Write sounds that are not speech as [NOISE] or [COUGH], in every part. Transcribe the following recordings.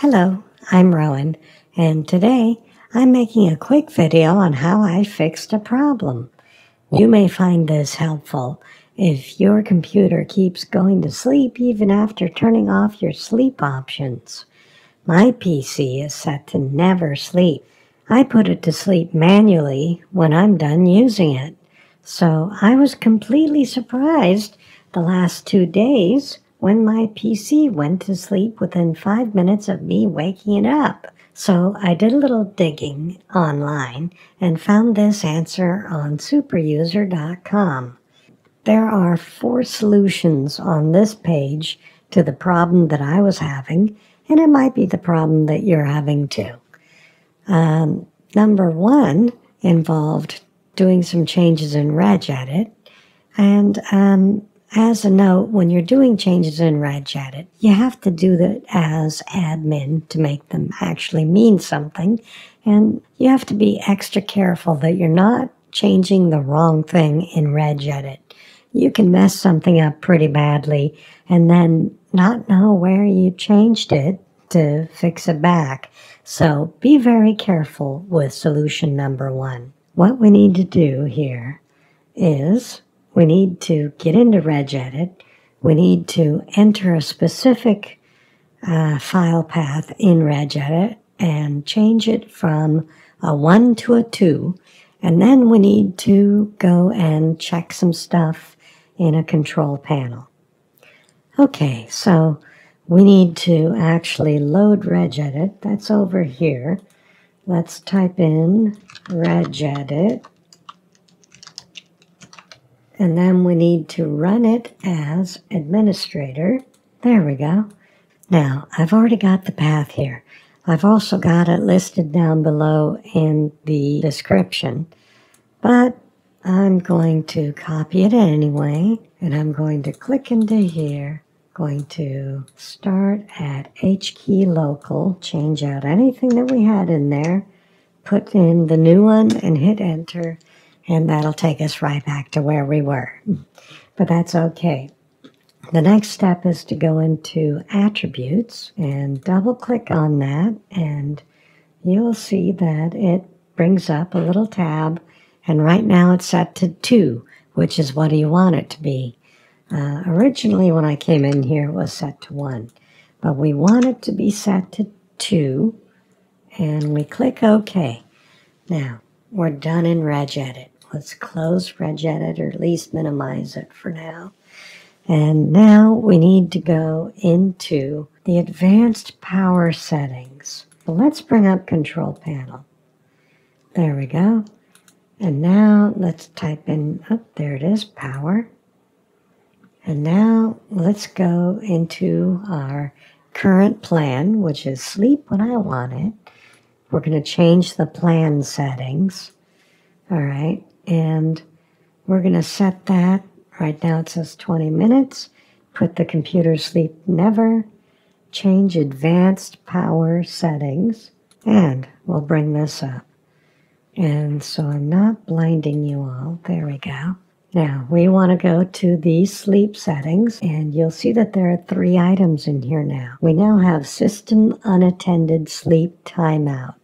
Hello, I'm Rowan, and today I'm making a quick video on how I fixed a problem. You may find this helpful if your computer keeps going to sleep even after turning off your sleep options. My PC is set to never sleep. I put it to sleep manually when I'm done using it. So I was completely surprised the last two days when my PC went to sleep within five minutes of me waking it up. So I did a little digging online and found this answer on superuser.com. There are four solutions on this page to the problem that I was having, and it might be the problem that you're having too. Um, number one involved doing some changes in regedit, and um, as a note, when you're doing changes in regedit, you have to do that as admin to make them actually mean something. And you have to be extra careful that you're not changing the wrong thing in regedit. You can mess something up pretty badly and then not know where you changed it to fix it back. So be very careful with solution number one. What we need to do here is we need to get into regedit. We need to enter a specific uh, file path in regedit and change it from a 1 to a 2. And then we need to go and check some stuff in a control panel. Okay, so we need to actually load regedit. That's over here. Let's type in regedit and then we need to run it as administrator. There we go. Now, I've already got the path here. I've also got it listed down below in the description, but I'm going to copy it anyway, and I'm going to click into here, going to start at H key local, change out anything that we had in there, put in the new one and hit enter, and that'll take us right back to where we were. But that's okay. The next step is to go into attributes and double click on that and you'll see that it brings up a little tab and right now it's set to 2, which is what you want it to be. Uh, originally when I came in here it was set to 1, but we want it to be set to 2 and we click OK. Now, we're done in regedit. Let's close regedit or at least minimize it for now. And now we need to go into the advanced power settings. Let's bring up control panel. There we go. And now let's type in, oh, there it is, power. And now let's go into our current plan, which is sleep when I want it. We're going to change the plan settings. All right and we're going to set that. Right now it says 20 minutes. Put the computer sleep never. Change advanced power settings. And we'll bring this up. And so I'm not blinding you all. There we go. Now we want to go to the sleep settings and you'll see that there are three items in here now. We now have system unattended sleep timeout,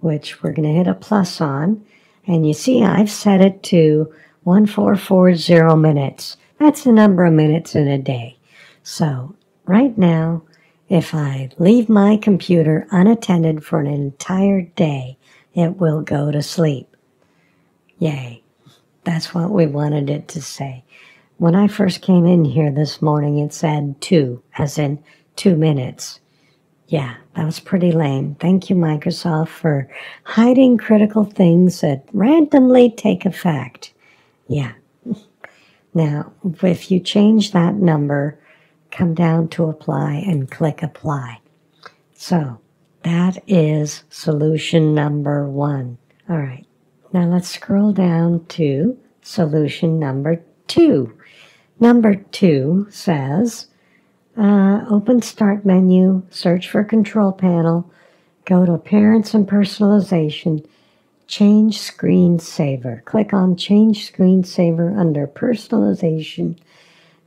which we're going to hit a plus on and you see, I've set it to 1440 minutes. That's the number of minutes in a day. So right now, if I leave my computer unattended for an entire day, it will go to sleep. Yay. That's what we wanted it to say. When I first came in here this morning, it said two, as in two minutes. Yeah, that was pretty lame. Thank you, Microsoft, for hiding critical things that randomly take effect. Yeah. [LAUGHS] Now, if you change that number, come down to apply and click apply. So, that is solution number one. All right. Now let's scroll down to solution number two. Number two says, uh, open Start menu, search for Control Panel, go to Appearance and Personalization, change Screen Saver. Click on Change Screen Saver under Personalization.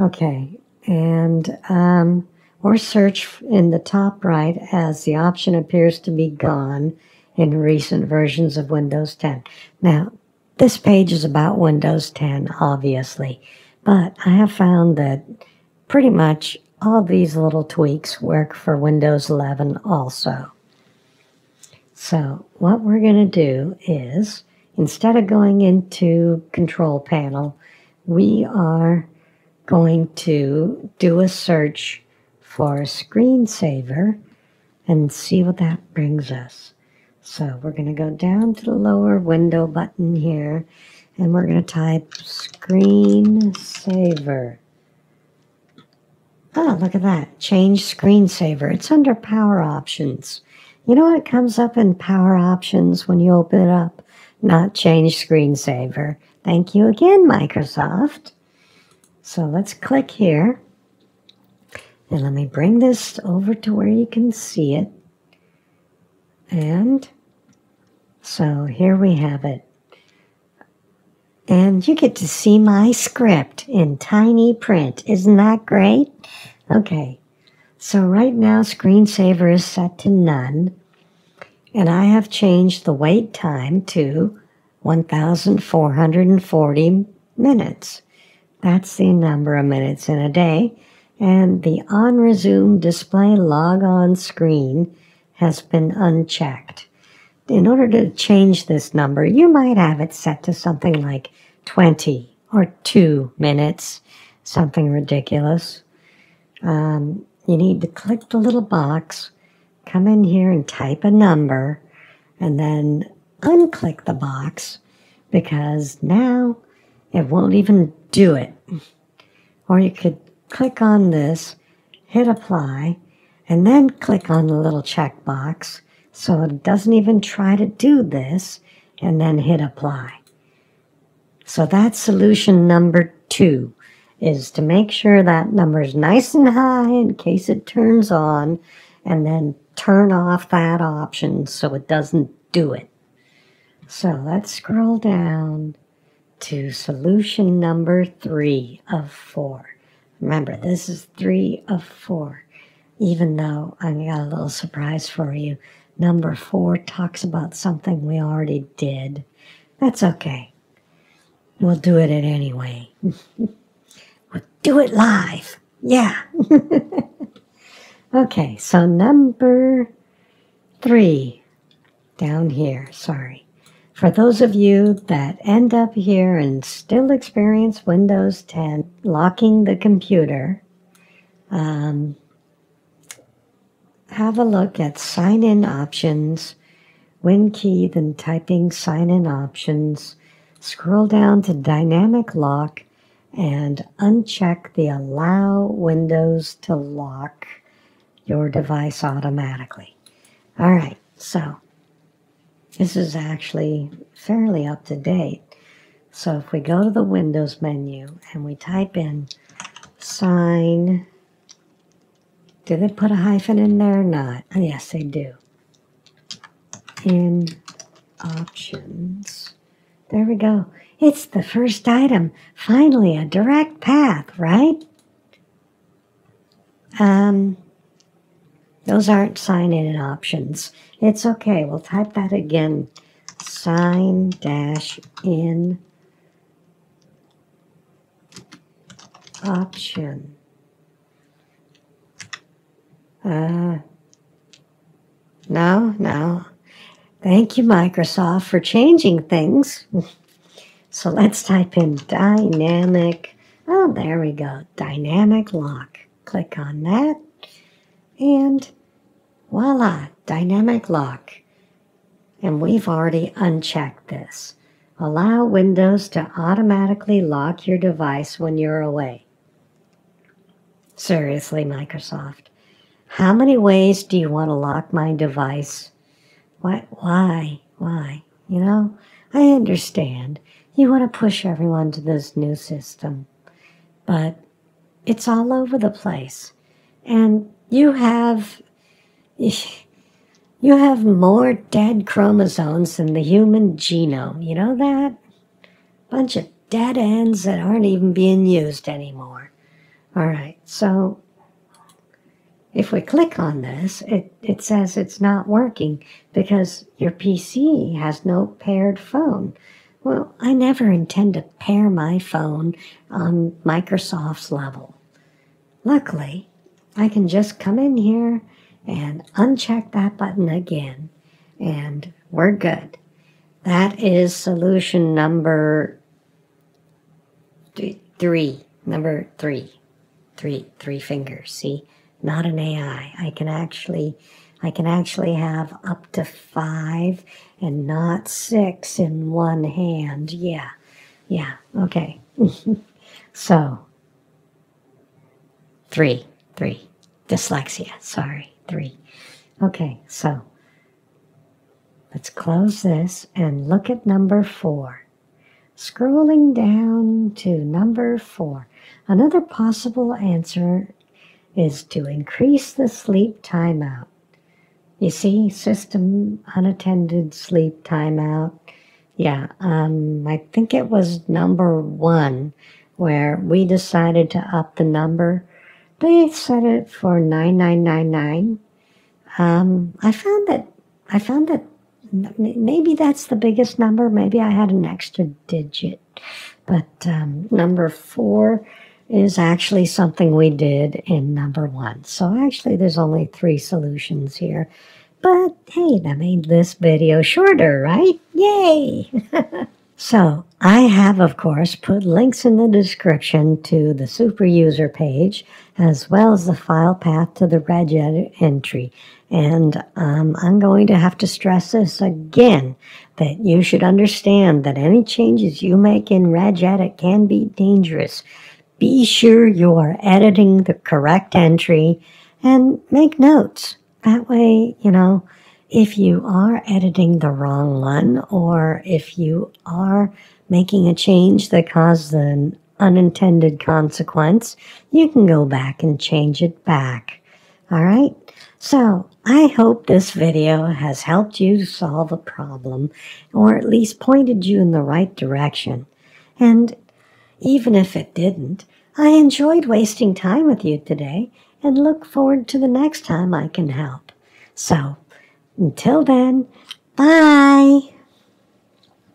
Okay, and um, or search in the top right as the option appears to be gone in recent versions of Windows 10. Now, this page is about Windows 10, obviously, but I have found that pretty much all these little tweaks work for Windows 11 also. So what we're going to do is, instead of going into Control Panel, we are going to do a search for screensaver and see what that brings us. So we're going to go down to the lower window button here and we're going to type screensaver. Oh, look at that. Change screensaver. It's under power options. You know what comes up in power options when you open it up? Not change screensaver. Thank you again, Microsoft. So let's click here. And let me bring this over to where you can see it. And so here we have it. And you get to see my script in tiny print. Isn't that great? Okay, so right now screensaver is set to none. And I have changed the wait time to 1,440 minutes. That's the number of minutes in a day. And the on resume display log on screen has been unchecked. In order to change this number, you might have it set to something like 20 or 2 minutes, something ridiculous. Um, you need to click the little box, come in here and type a number, and then unclick the box because now it won't even do it. Or you could click on this, hit apply, and then click on the little checkbox so it doesn't even try to do this, and then hit apply. So that's solution number two, is to make sure that number is nice and high in case it turns on, and then turn off that option so it doesn't do it. So let's scroll down to solution number three of four. Remember, this is three of four, even though I got a little surprise for you. Number four talks about something we already did. That's okay. We'll do it anyway. we'll do it live. Yeah. [LAUGHS] okay, so number three down here, sorry. For those of you that end up here and still experience Windows 10 locking the computer, um, have a look at sign in options, WinKey, then typing sign in options, scroll down to dynamic lock and uncheck the allow Windows to lock your device automatically. All right, so this is actually fairly up to date. So if we go to the Windows menu and we type in sign, do they put a hyphen in there or not? Oh, yes, they do. In options. There we go. It's the first item. Finally, a direct path, right? Um, those aren't sign in options. It's okay. We'll type that again. Sign dash in option. Uh, no, no. Thank you, Microsoft, for changing things. so let's type in dynamic. Oh, there we go. Dynamic lock. Click on that. And voila, dynamic lock. And we've already unchecked this. Allow Windows to automatically lock your device when you're away. Seriously, Microsoft. How many ways do you want to lock my device? Why? Why? Why? You know, I understand. You want to push everyone to this new system. But it's all over the place. And you have [LAUGHS] you have more dead chromosomes than the human genome. You know that? Bunch of dead ends that aren't even being used anymore. All right, so if we click on this, it, it says it's not working because your PC has no paired phone. Well, I never intend to pair my phone on Microsoft's level. Luckily, I can just come in here and uncheck that button again, and we're good. That is solution number three. Number three. Three, three fingers, see? Not an AI. I can actually, I can actually have up to five and not six in one hand. Yeah, yeah, okay. [LAUGHS] so, three, three. Dyslexia, sorry, three. Okay, so let's close this and look at number four. Scrolling down to number four. Another possible answer is to increase the sleep timeout. You see, system unattended sleep timeout. Yeah, um, I think it was number one where we decided to up the number. They set it for 9999. Um, I found that, I found that maybe that's the biggest number. Maybe I had an extra digit. But um, number four is actually something we did in number one. So actually there's only three solutions here. But hey, that made this video shorter, right? Yay! [LAUGHS] so I have, of course, put links in the description to the super user page, as well as the file path to the regedit entry. And um, I'm going to have to stress this again, that you should understand that any changes you make in regedit can be dangerous. Be sure you are editing the correct entry and make notes. That way, you know, if you are editing the wrong one or if you are making a change that caused an unintended consequence, you can go back and change it back. All right? So, I hope this video has helped you solve a problem or at least pointed you in the right direction. And even if it didn't, I enjoyed wasting time with you today and look forward to the next time I can help. So, until then, bye!